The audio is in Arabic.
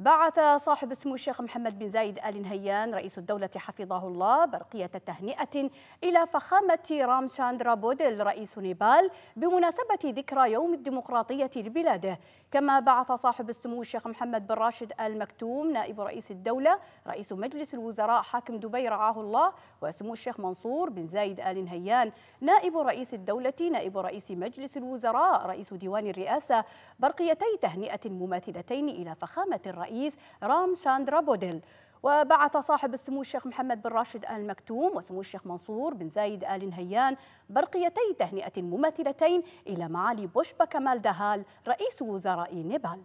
بعث صاحب السمو الشيخ محمد بن زايد آل نهيان رئيس الدولة حفظه الله برقية تهنئة إلى فخامة رامشاندرا بودل رئيس نيبال بمناسبة ذكرى يوم الديمقراطية لبلاده. كما بعث صاحب السمو الشيخ محمد بن راشد آل مكتوم نائب رئيس الدولة رئيس مجلس الوزراء حاكم دبي رعاه الله وسمو الشيخ منصور بن زايد آل نهيان نائب رئيس الدولة نائب رئيس مجلس الوزراء رئيس ديوان الرئاسة برقيتي تهنئة مماثلتين إلى فخامة الرئيس. الرئيس رام شاندرا بوديل وبعث صاحب السمو الشيخ محمد بن راشد آل مكتوم وسمو الشيخ منصور بن زايد آل نهيان برقيتي تهنئة مماثلتين إلى معالي بوشبا كمال دهال رئيس وزراء نيبال.